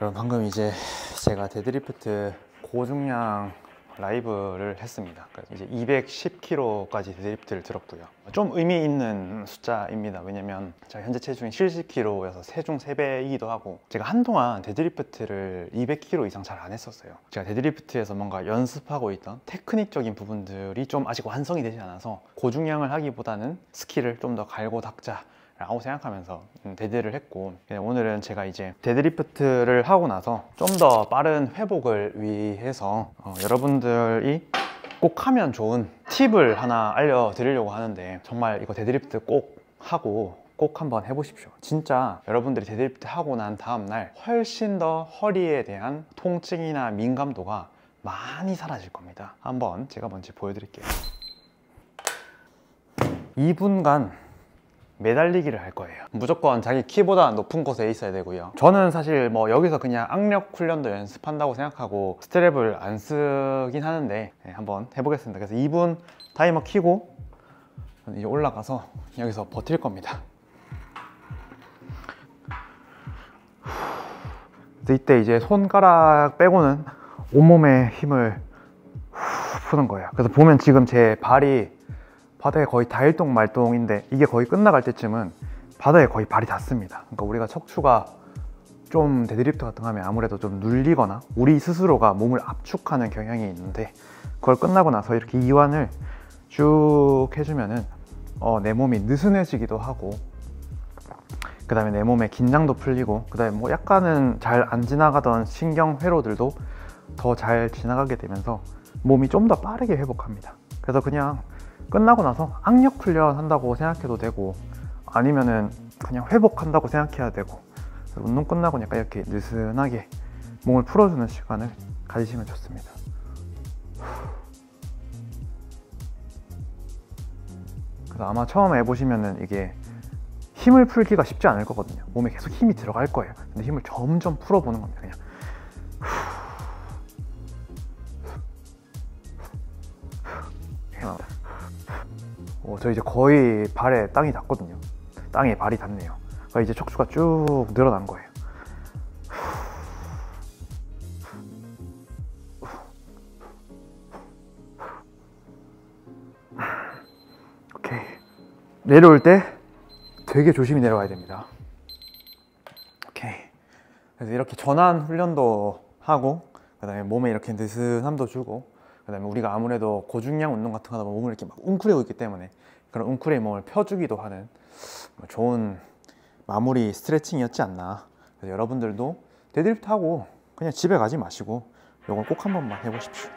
여러분 방금 이제 제가 데드리프트 고중량 라이브를 했습니다. 그래서 이제 210kg까지 데드리프트를 들었고요. 좀 의미 있는 숫자입니다. 왜냐면 제가 현재 체중이 70kg여서 체중 3배이기도 하고 제가 한동안 데드리프트를 200kg 이상 잘 안 했었어요. 제가 데드리프트에서 뭔가 연습하고 있던 테크닉적인 부분들이 좀 아직 완성이 되지 않아서 고중량을 하기보다는 스킬을 좀 더 갈고 닦자 라고 생각하면서 음, 데드를 했고 예, 오늘은 제가 이제 데드리프트를 하고 나서 좀 더 빠른 회복을 위해서 어, 여러분들이 꼭 하면 좋은 팁을 하나 알려드리려고 하는데 정말 이거 데드리프트 꼭 하고 꼭 한번 해보십시오. 진짜 여러분들이 데드리프트 하고 난 다음날 훨씬 더 허리에 대한 통증이나 민감도가 많이 사라질 겁니다. 한번 제가 먼저 보여드릴게요. 2분간 매달리기를 할 거예요. 무조건 자기 키보다 높은 곳에 있어야 되고요. 저는 사실 뭐 여기서 그냥 악력 훈련도 연습한다고 생각하고 스트랩을 안 쓰긴 하는데 네, 한번 해보겠습니다. 그래서 2분 타이머 키고 이제 올라가서 여기서 버틸 겁니다. 이때 이제 손가락 빼고는 온몸에 힘을 푸는 거예요. 그래서 보면 지금 제 발이 바닥에 거의 닿일동 말동인데 이게 거의 끝나갈 때쯤은 바닥에 거의 발이 닿습니다. 그러니까 우리가 척추가 좀 데드리프트 같은 거 하면 아무래도 좀 눌리거나 우리 스스로가 몸을 압축하는 경향이 있는데 그걸 끝나고 나서 이렇게 이완을 쭉 해주면은 어, 내 몸이 느슨해지기도 하고 그 다음에 내 몸의 긴장도 풀리고 그 다음에 뭐 약간은 잘 안 지나가던 신경 회로들도 더 잘 지나가게 되면서 몸이 좀 더 빠르게 회복합니다. 그래서 그냥 끝나고 나서 악력 훈련 한다고 생각해도 되고 아니면은 그냥 회복한다고 생각해야 되고 운동 끝나고 약간 이렇게 느슨하게 몸을 풀어주는 시간을 가지시면 좋습니다. 그래서 아마 처음 해보시면은 이게 힘을 풀기가 쉽지 않을 거거든요. 몸에 계속 힘이 들어갈 거예요. 근데 힘을 점점 풀어보는 겁니다 그냥 저 이제 거의 발에 땅이 닿거든요. 땅에 발이 닿네요. 그러니까 이제 척추가 쭉 늘어난 거예요. 내려올 때 되게 조심히 내려가야 됩니다. 오케이. 그래서 이렇게 전환 훈련도 하고 그 다음에 몸에 이렇게 느슨함도 주고 그 다음에 우리가 아무래도 고중량 운동 같은 거 하다 보면 몸을 이렇게 막 웅크리고 있기 때문에 그런 웅크린 몸을 펴주기도 하는 뭐 좋은 마무리 스트레칭이었지 않나. 여러분들도 데드리프트 하고 그냥 집에 가지 마시고 이걸 꼭 한 번만 해보십시오